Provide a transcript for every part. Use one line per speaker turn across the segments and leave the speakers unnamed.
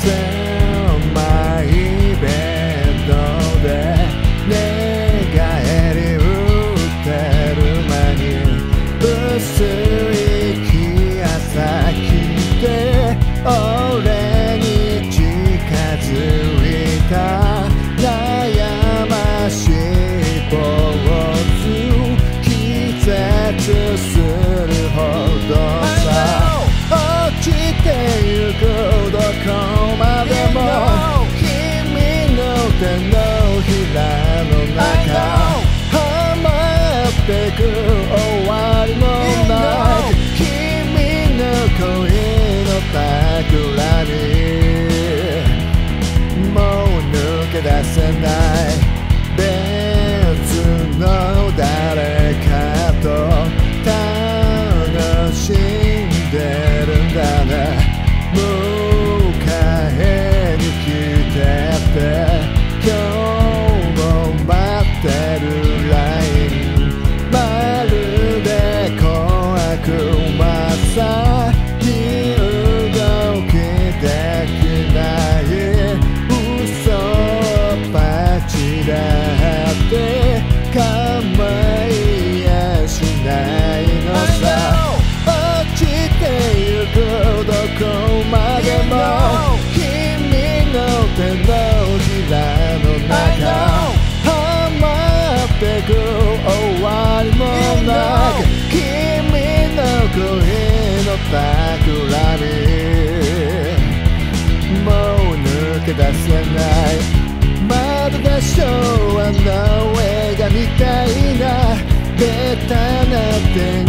狭いベッドで寝返り打ってる間に薄い日朝来て俺に近づいた悩ましいポーズ季って構いやしないのさ。落ちてゆくどこまでも。君の手のひらの中。はまってく終わりもなく。君の恋の企み。もう抜け出せないまるで昭和の映画みたいな。ベタな展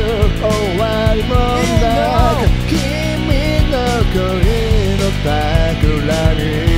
終わりもなく君の恋の桜に